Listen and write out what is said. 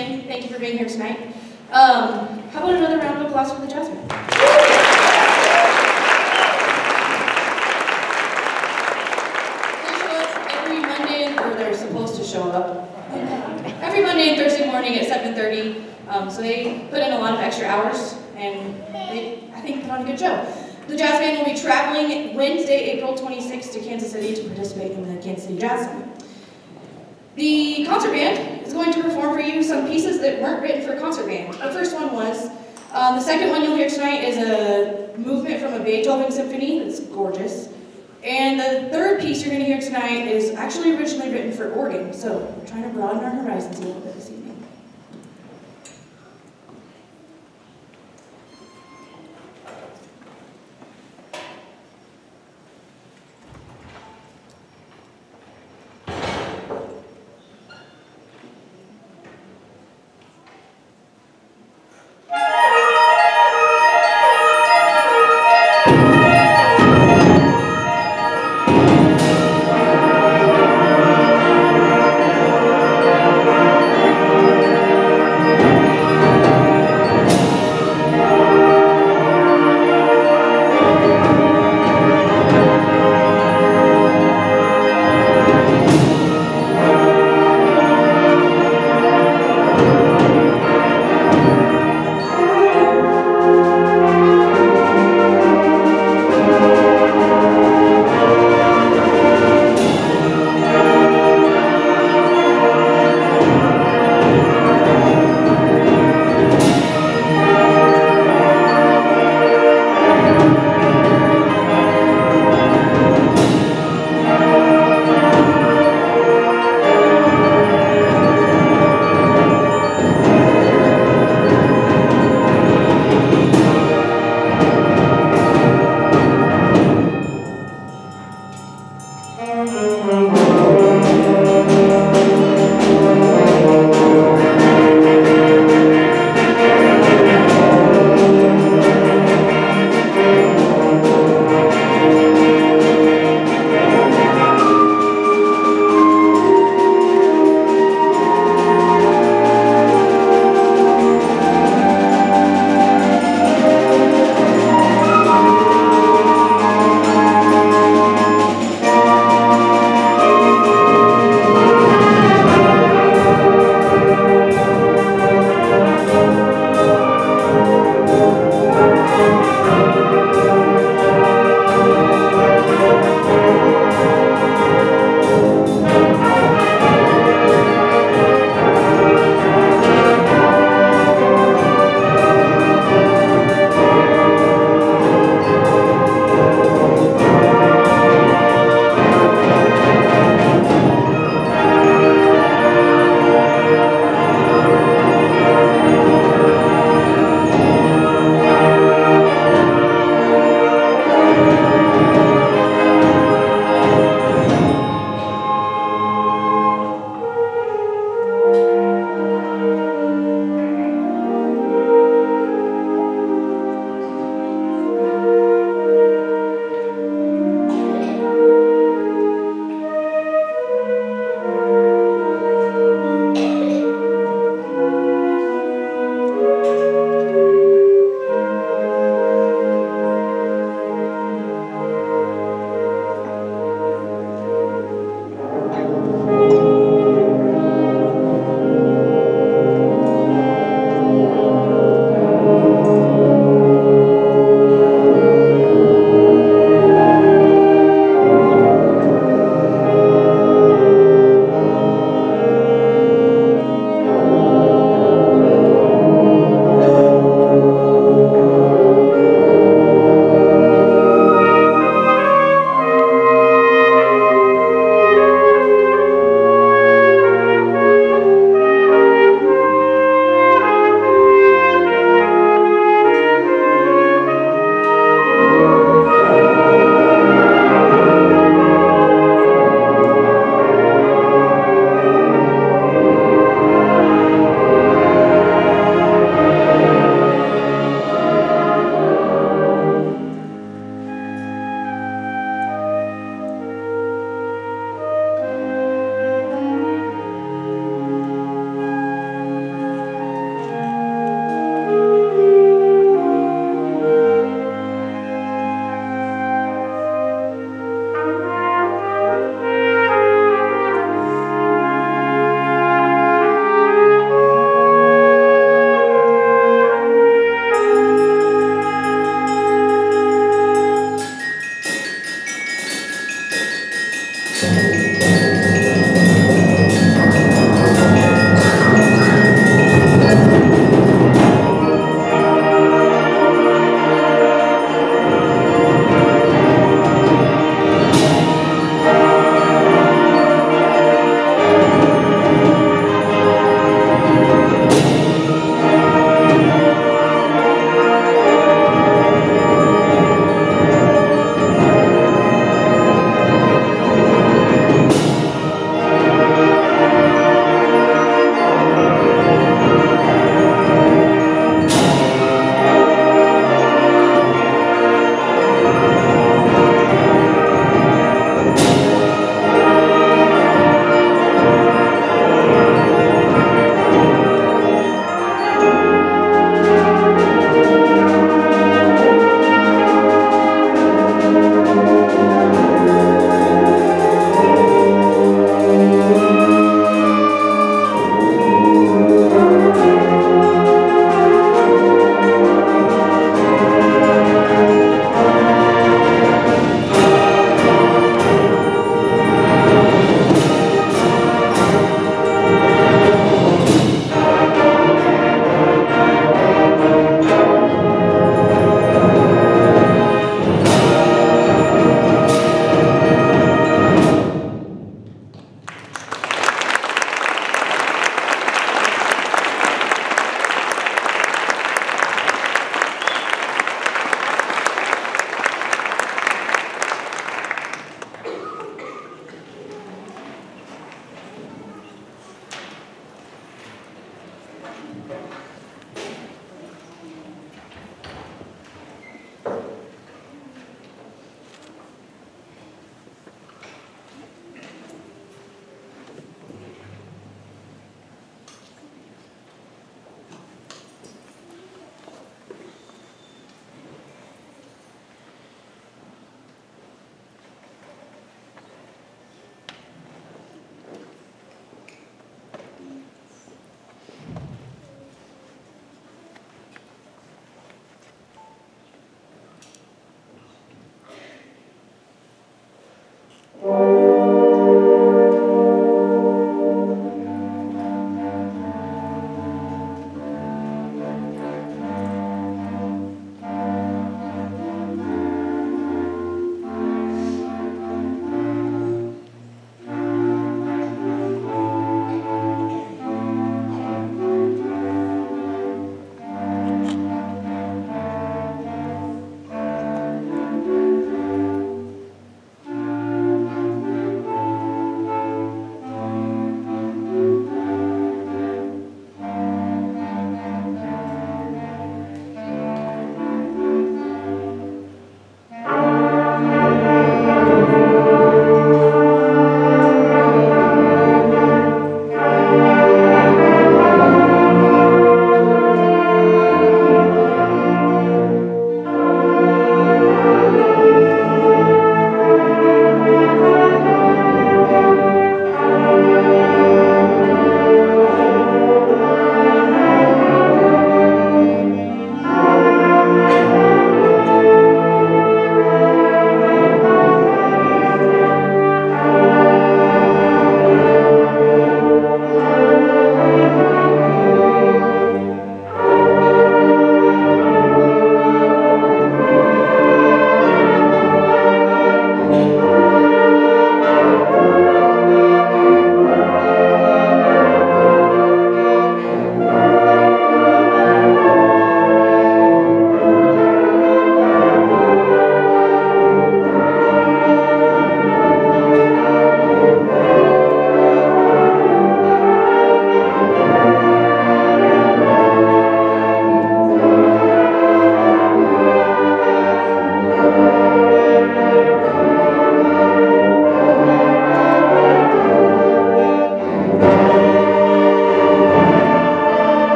again, thank you for being here tonight. Um, how about another round of applause for the up every Monday, or they're supposed to show up every Monday and Thursday morning at 7:30. Um, so they put in a lot of extra hours, and they, I think, put on a good show. The jazz band will be traveling Wednesday, April 26th to Kansas City to participate in the Kansas City Jazz Summit. The concert band is going to perform for you some pieces that weren't written for concert band. The first one was. Um, the second one you'll hear tonight is a movement from a Beethoven symphony that's gorgeous. And the third piece you're going to hear tonight is actually originally written for organ, so we're trying to broaden our horizons a little bit this evening.